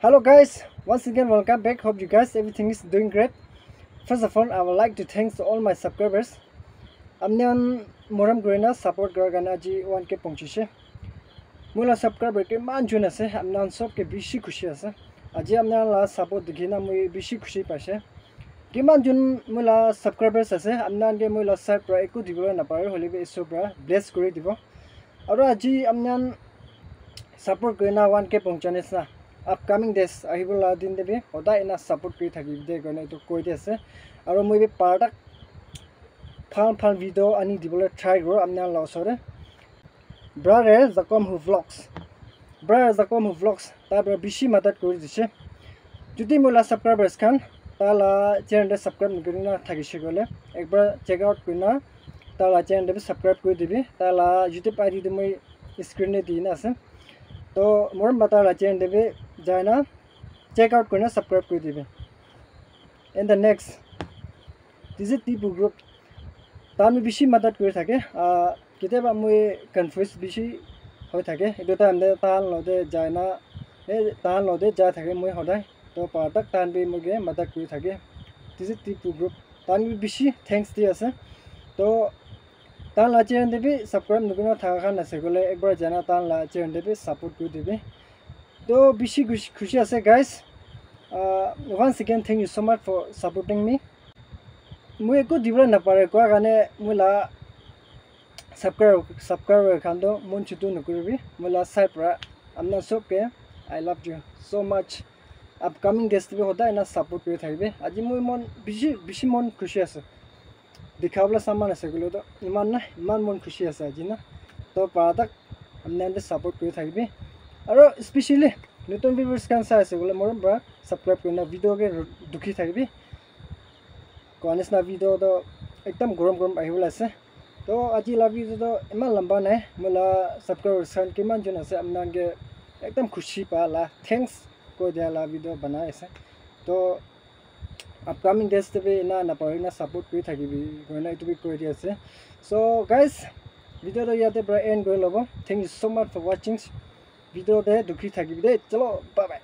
Hello guys, once again welcome back. Hope you guys everything is doing great. First of all, I would like to thanks to all my subscribers. Amnian moram grena support gargana ji 1k pongchise. Mula subscriber ke man jun ase, amnan sob ke bishi khushi ase. Aji amnan la support dikhina mui bishi khushi paise. Kiman jun mula subscribers ase, amnan ke mula sub pra eku dibolo na pare holibe iso pra bless kuri dibo. Aro aji amnan support grena 1k pongchane sa. Upcoming days আহিবলা দিন দেবি সদায় এনে support কৰি থাকিবি। দেই কাৰণে এইটো কৈ দি আছে। আৰু মই পাৰ্টাক ভাল ভাল ভিডিঅ' আনি দিবলৈ ট্ৰাই কৰোঁ আপোনাৰ ওচৰতে। ব্ৰাৰে জাকম হু ভ্লগছ ব্ৰাৰে জাকম হু ভ্লগছ তাৰ পৰা বেছি মাদত কৰি দিছে। যদি মোৰ লা ছাবস্ক্ৰাইবাৰ্ছ খান তাৰ লা চেনেলটো ছাবস্ক্ৰাইব নকৰি না থাকিছে গ'লে একবাৰ চেক আউট কৰি না তাৰ লা চেনেলটো ছাবস্ক্ৰাইব কৰি দিবি। তাৰ লা ইউটিউব আই ডিটো মই স্ক্ৰীণে দি না আছে। তো মোৰ মাতাৰ লা চেনেলটো যায় না চেক আউট কৰি না ছাবস্ক্ৰাইব কৰি দিবি এণ্ড দ্য নেক্সট ইজ টিপু গ্ৰুপ তাৰ আমি বেছি মাদত কৰি থাকে কেতিয়াবা মই কনফিউজ বেছি হৈ থাকে এইটো টাইমতে তাহান লগতে যায় না এই তাহান লগতে যাই থাকে মই সদায় তো পাৰ্টক তাহান বি মোক মাদত কৰি থাকে ইজ টিপু গ্ৰুপ তাহান বেছি থেংকছ দি আছে তো তাহান লা চেনেল দিবি ছাবস্ক্ৰাইব নকৰি থকা খান আছে গ'লে একবাৰ জানা তাহান লা চেনেল দিবি ছাপোৰ্ট কৰি দিবি তো বেছি খুচি আছে guys one second thank you so' much for supporting me মই একো দিবলৈ নাপাৰে কোৱা কাৰণে মই লা ছাবস্ক্ৰাইব ছাবস্ক্ৰাইবাৰ খানটো মন চুটো নকৰিবি মই লা চাই পৰা আপোনাৰ চবকে I love you so much upcoming ডেষ্টবি সদায় এনে ছাপৰ্ট কৰি থাকিবি আজি মই মন বেছি বেছি মন খুচি আছে দেখাবলৈ চামান আছে গ'লেতো ইমান নাই ইমান মন খুচি আছে আজি না তো পাৰাটাক আপুনি ছাপৰ্ট কৰি থাকিবি আৰু স্পেচিয়েলি নতুন ভিডিঅ'ছ কাৰণ চাই আছে বোলে মোৰ পৰা ছাবস্ক্ৰাইব কৰি না ভিডিঅ'কে দুখি থাকিবি। কোৱা নিচিনা ভিডিঅ'টো একদম গৰম গৰম আহিবলৈ আছে। তো আজি লা ভিডিঅ'টো ইমান লম্বা নাই মই লা ছাবস্ক্ৰাইবাৰ্ছ খান কিমানজন আছে আপোনালোকে একদম খুচি পা লা থেংকছ কৈ দিয়া লা ভিডিঅ' বনাই আছে। তো আপকামিং ডেজ তুমি না নাপাহৰি না ছাপোৰ্ট কৰি থাকিবি গইনা এইটো কৈ দি আছে। চ' গাইজ ভিডিঅ'টো ইয়াতে পৰা এণ্ড কৰি ল'ব। Thank you so' much for watching ভিডিঅ'তে দুখী থাকিবি দেই। চলো বাই বাই